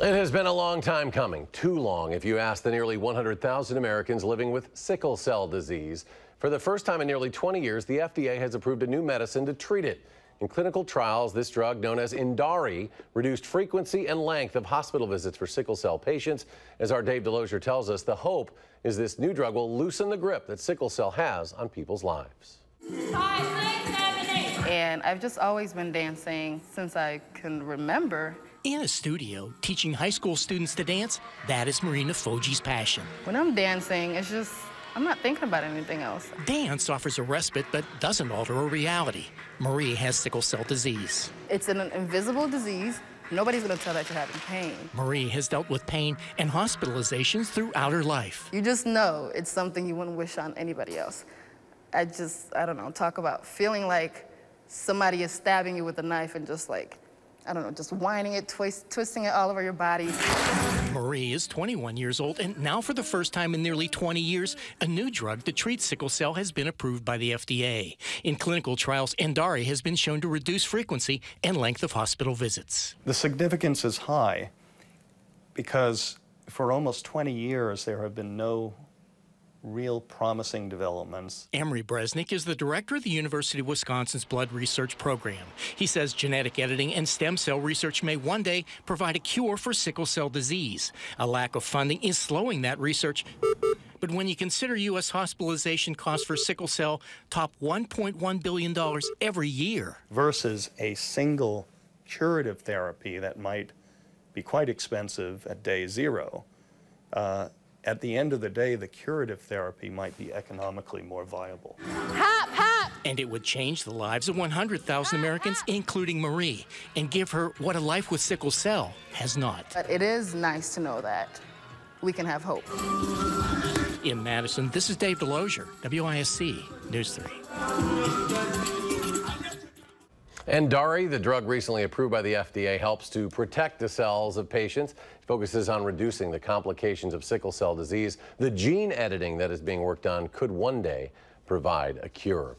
It has been a long time coming, too long if you ask the nearly 100,000 Americans living with sickle cell disease. For the first time in nearly 20 years, the FDA has approved a new medicine to treat it. In clinical trials, this drug, known as Endari, reduced frequency and length of hospital visits for sickle cell patients. As our Dave Delozier tells us, the hope is this new drug will loosen the grip that sickle cell has on people's lives. Five, six, seven, eight. And I've just always been dancing since I can remember. In a studio, teaching high school students to dance, that is Marina Fogi's passion. When I'm dancing, it's just, I'm not thinking about anything else. Dance offers a respite but doesn't alter a reality. Marie has sickle cell disease. It's an invisible disease. Nobody's gonna tell that you're having pain. Marie has dealt with pain and hospitalizations throughout her life. You just know it's something you wouldn't wish on anybody else. I just, I don't know, talk about feeling like somebody is stabbing you with a knife and just like, I don't know, just whining it, twist, twisting it all over your body. Marie is 21 years old, and now for the first time in nearly 20 years, a new drug to treat sickle cell has been approved by the FDA. In clinical trials, Endari has been shown to reduce frequency and length of hospital visits. The significance is high because for almost 20 years there have been no real promising developments. Emery Bresnick is the director of the University of Wisconsin's Blood Research Program. He says genetic editing and stem cell research may one day provide a cure for sickle cell disease. A lack of funding is slowing that research. But when you consider U.S. hospitalization costs for sickle cell top $1.1 billion every year. Versus a single curative therapy that might be quite expensive at day zero. Uh, at the end of the day, the curative therapy might be economically more viable. Hop, hop. And it would change the lives of 100,000 Americans, including Marie, and give her what a life with sickle cell has not. But it is nice to know that we can have hope. In Madison, this is Dave Delozier, WISC News 3. Endari, the drug recently approved by the FDA, helps to protect the cells of patients. It focuses on reducing the complications of sickle cell disease. The gene editing that is being worked on could one day provide a cure.